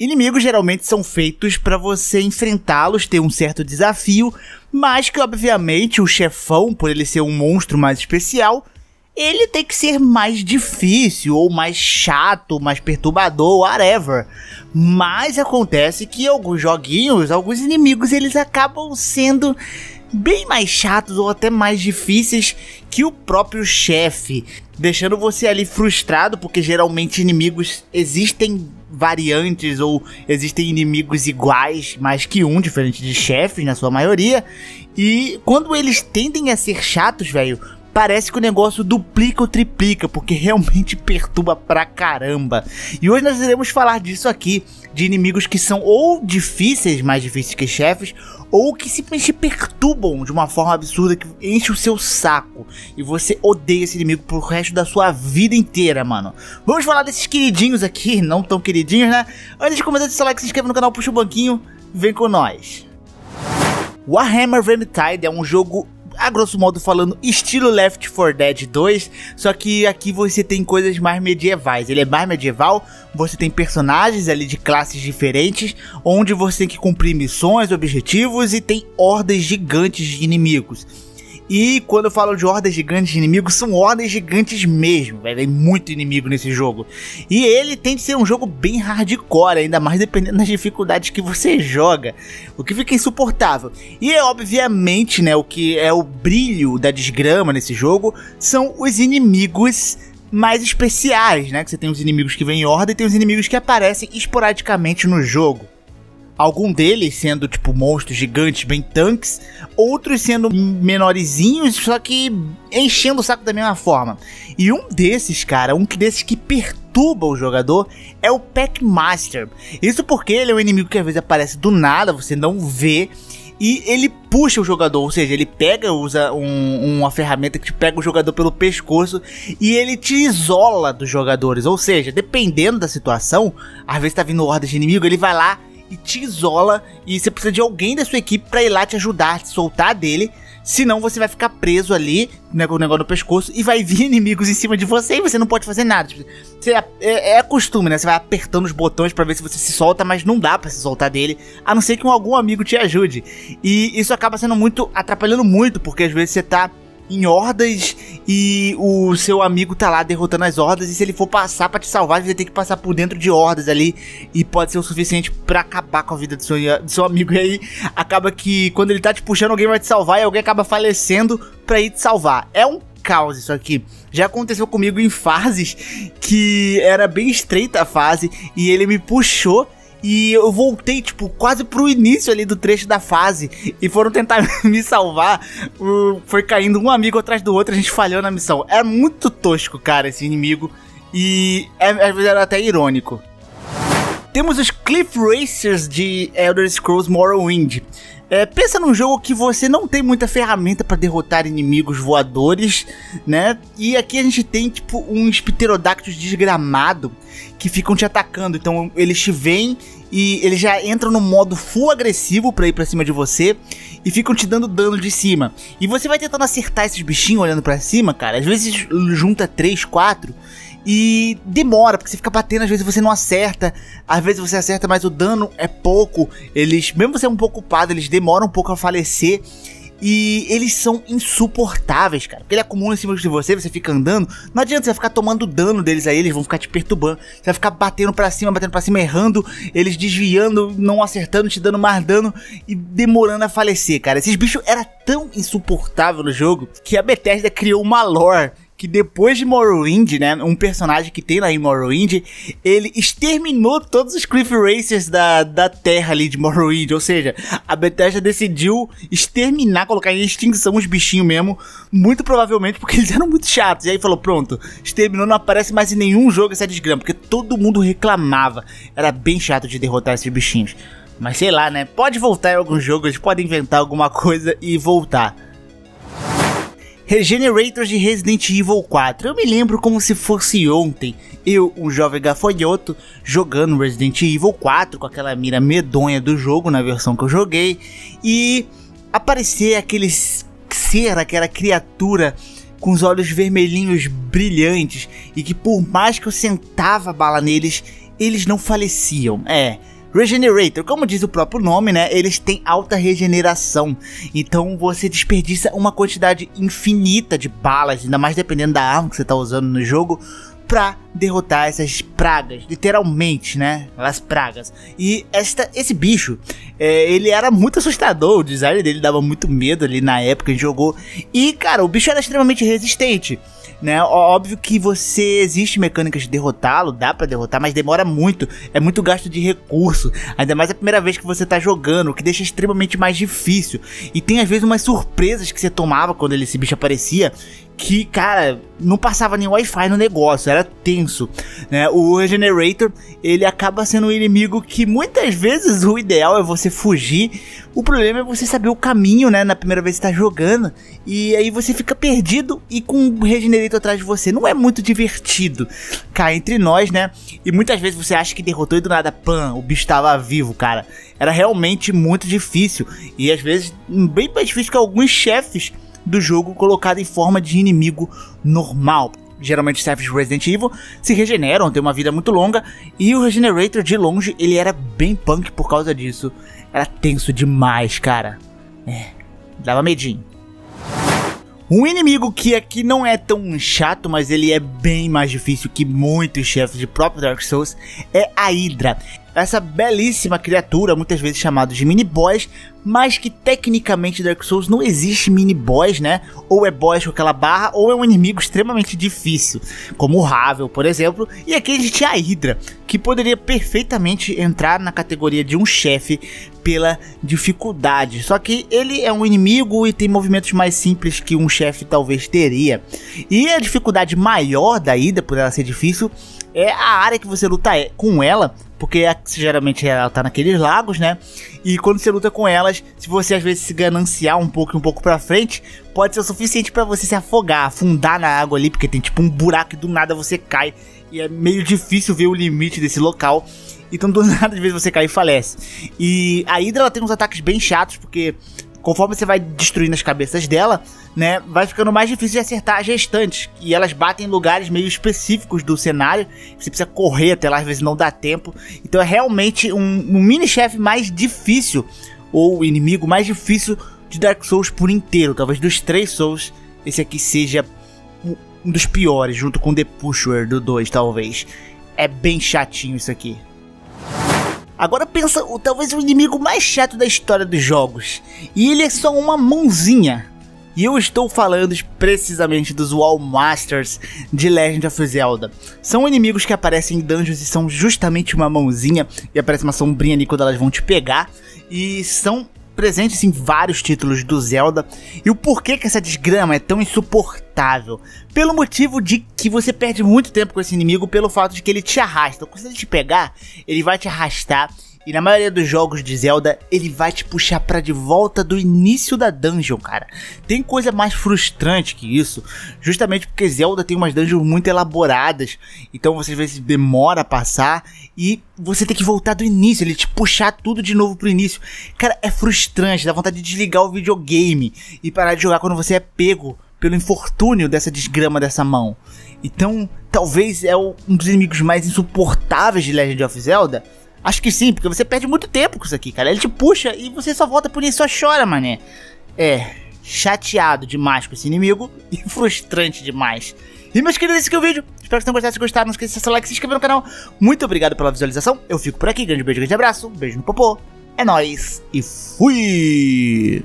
Inimigos geralmente são feitos para você enfrentá-los, ter um certo desafio, mas que obviamente o chefão, por ele ser um monstro mais especial, ele tem que ser mais difícil, ou mais chato, mais perturbador, whatever. Mas acontece que alguns joguinhos, alguns inimigos, eles acabam sendo bem mais chatos ou até mais difíceis que o próprio chefe, deixando você ali frustrado, porque geralmente inimigos existem variantes ou existem inimigos iguais, mais que um, diferente de chefes na sua maioria. E quando eles tendem a ser chatos, velho, parece que o negócio duplica ou triplica, porque realmente perturba pra caramba. E hoje nós iremos falar disso aqui, de inimigos que são ou difíceis, mais difíceis que chefes, ou que simplesmente perturbam de uma forma absurda, que enche o seu saco. E você odeia esse inimigo pro resto da sua vida inteira, mano. Vamos falar desses queridinhos aqui, não tão queridinhos, né? Antes de começar, deixa o like, se inscreve no canal, puxa o banquinho, vem com nós. Warhammer Vermintide é um jogo a grosso modo falando, estilo Left 4 Dead 2, só que aqui você tem coisas mais medievais. Ele é mais medieval, você tem personagens ali de classes diferentes, onde você tem que cumprir missões, objetivos e tem hordas gigantes de inimigos. E quando eu falo de hordas gigantes de inimigos, são hordas gigantes mesmo, velho. Tem muito inimigo nesse jogo. E ele tem de ser um jogo bem hardcore, ainda mais dependendo das dificuldades que você joga. O que fica insuportável. E é obviamente, né, o que é o brilho da desgrama nesse jogo são os inimigos mais especiais, né? Que você tem os inimigos que vêm em horda e tem os inimigos que aparecem esporadicamente no jogo. Algum deles sendo tipo monstros gigantes, bem tanques, outros sendo menorzinhos, só que enchendo o saco da mesma forma. E um desses, cara, um desses que perturba o jogador é o Packmaster. Isso porque ele é um inimigo que às vezes aparece do nada, você não vê e ele puxa o jogador, ou seja, ele pega, usa um, uma ferramenta que pega o jogador pelo pescoço e ele te isola dos jogadores, ou seja, dependendo da situação, às vezes tá vindo horda de inimigo, ele vai lá e te isola e você precisa de alguém da sua equipe para ir lá te ajudar, te soltar dele. Senão você vai ficar preso ali, né, com o negócio no pescoço, e vai vir inimigos em cima de você e você não pode fazer nada. Tipo, você, é, é, é costume, né? Você vai apertando os botões para ver se você se solta, mas não dá para se soltar dele, a não ser que um, algum amigo te ajude. E isso acaba sendo muito, atrapalhando muito, porque às vezes você tá em hordas e o seu amigo tá lá derrotando as hordas e se ele for passar para te salvar, você tem que passar por dentro de hordas ali e pode ser o suficiente para acabar com a vida do seu, do seu amigo e aí acaba que quando ele tá te puxando alguém vai te salvar e alguém acaba falecendo para ir te salvar. É um caos isso aqui. Já aconteceu comigo em fases que era bem estreita a fase e ele me puxou e eu voltei, tipo, quase pro início ali do trecho da fase. E foram tentar me salvar. foi caindo um amigo atrás do outro, a gente falhou na missão. É muito tosco, cara, esse inimigo. E é, às vezes era até irônico. Temos os Cliff Racers de Elder Scrolls Morrowind. É, pensa num jogo que você não tem muita ferramenta para derrotar inimigos voadores, né? E aqui a gente tem tipo uns pterodáctilos desgramado que ficam te atacando. Então eles te vêm e eles já entram no modo full agressivo para ir para cima de você e ficam te dando dano de cima. E você vai tentando acertar esses bichinhos olhando para cima, cara. Às vezes junta 3, 4 e demora, porque você fica batendo, às vezes você não acerta, às vezes você acerta, mas o dano é pouco. Eles, mesmo você é um pouco ocupado, eles demoram um pouco a falecer. E eles são insuportáveis, cara. Porque ele acumula em cima de você, você fica andando. Não adianta você ficar tomando dano deles aí, eles vão ficar te perturbando. Você vai ficar batendo para cima, batendo para cima, errando, eles desviando, não acertando, te dando mais dano e demorando a falecer, cara. Esses bichos era tão insuportável no jogo que a Bethesda criou uma lore que depois de Morrowind, né, um personagem que tem lá em Morrowind, ele exterminou todos os Cliff Racers da, da terra ali de Morrowind, ou seja, a Bethesda decidiu exterminar, colocar em extinção os bichinhos mesmo, muito provavelmente porque eles eram muito chatos, e aí falou, pronto, exterminou, não aparece mais em nenhum jogo essa desgrama, porque todo mundo reclamava, era bem chato de derrotar esses bichinhos. Mas sei lá, né? Pode voltar em algum jogo, eles podem inventar alguma coisa e voltar. Regenerators de Resident Evil 4. Eu me lembro como se fosse ontem. Eu, um jovem gafanhoto, jogando Resident Evil 4 com aquela mira medonha do jogo na versão que eu joguei. E aparecer aquele ser, aquela criatura com os olhos vermelhinhos brilhantes e que por mais que eu sentava bala neles, eles não faleciam. É, Regenerator, como diz o próprio nome, né? Eles têm alta regeneração. Então você desperdiça uma quantidade infinita de balas, ainda mais dependendo da arma que você está usando no jogo, pra derrotar essas pragas, literalmente, né? As pragas. E esta, esse bicho, é, ele era muito assustador, o design dele dava muito medo ali na época que a gente jogou. E, cara, o bicho era extremamente resistente né? Óbvio que você existe mecânicas de derrotá-lo, dá para derrotar, mas demora muito, é muito gasto de recurso, ainda mais a primeira vez que você tá jogando, o que deixa extremamente mais difícil. E tem às vezes umas surpresas que você tomava quando esse bicho aparecia, que, cara, não passava nem Wi-Fi no negócio, era tenso, né? O Regenerator, ele acaba sendo um inimigo que muitas vezes o ideal é você fugir, o problema é você saber o caminho, né, na primeira vez que está jogando, e aí você fica perdido e com o Regenerator atrás de você, não é muito divertido, cá entre nós, né? E muitas vezes você acha que derrotou e do nada, pã, o bicho estava vivo, cara. Era realmente muito difícil, e às vezes bem mais difícil que alguns chefes do jogo colocado em forma de inimigo normal. Geralmente chefes de Resident Evil se regeneram, tem uma vida muito longa, e o Regenerator de longe ele era bem punk por causa disso. Era tenso demais, cara. É, dava medinho. Um inimigo que aqui não é tão chato, mas ele é bem mais difícil que muitos chefes de próprio Dark Souls, é a Hydra. Essa belíssima criatura, muitas vezes chamada de mini boss, mas que tecnicamente Dark Souls não existe mini boss, né? Ou é boss com aquela barra, ou é um inimigo extremamente difícil, como o Ravel, por exemplo, e aqui a gente tinha a Hydra, que poderia perfeitamente entrar na categoria de um chefe pela dificuldade. Só que ele é um inimigo e tem movimentos mais simples que um chefe talvez teria. E a dificuldade maior da Hydra, por ela ser difícil, é a área que você luta é, com ela, porque geralmente ela tá naqueles lagos, né? E quando você luta com elas, se você às vezes se gananciar um pouco um pouco para frente, pode ser o suficiente para você se afogar, afundar na água ali, porque tem tipo um buraco e do nada você cai e é meio difícil ver o limite desse local. Então do nada às vezes você cai e falece. E a Hydra ela tem uns ataques bem chatos, porque conforme você vai destruindo as cabeças dela, né, vai ficando mais difícil de acertar as restantes. E elas batem em lugares meio específicos do cenário. Você precisa correr até lá, às vezes não dá tempo. Então é realmente um, um mini-chefe mais difícil, ou inimigo mais difícil de Dark Souls por inteiro. Talvez dos três Souls, esse aqui seja um dos piores, junto com The Pusher do 2, talvez. É bem chatinho isso aqui. Agora pensa, talvez o inimigo mais chato da história dos jogos. E ele é só uma mãozinha. E eu estou falando precisamente dos Wall Masters de Legend of Zelda. São inimigos que aparecem em dungeons e são justamente uma mãozinha e aparece uma sombrinha ali quando elas vão te pegar. E são presentes em vários títulos do Zelda. E o porquê que essa desgrama é tão insuportável? Pelo motivo de que você perde muito tempo com esse inimigo pelo fato de que ele te arrasta. Quando ele te pegar, ele vai te arrastar e na maioria dos jogos de Zelda, ele vai te puxar para de volta do início da dungeon, cara. Tem coisa mais frustrante que isso, justamente porque Zelda tem umas dungeons muito elaboradas, então você às vezes demora a passar e você tem que voltar do início, ele te puxar tudo de novo pro início. Cara, é frustrante, dá vontade de desligar o videogame e parar de jogar quando você é pego pelo infortúnio dessa desgrama dessa mão. Então, talvez é um dos inimigos mais insuportáveis de Legend of Zelda Acho que sim, porque você perde muito tempo com isso aqui, cara. Ele te puxa e você só volta por isso, só chora, mané. É, chateado demais com esse inimigo e frustrante demais. E meus queridos, esse aqui é o vídeo. Espero que tenham gostado. Se gostaram, não esqueça de deixar like e se inscrever no canal. Muito obrigado pela visualização. Eu fico por aqui. Grande beijo, grande abraço. Beijo no popô. É nóis. E fui!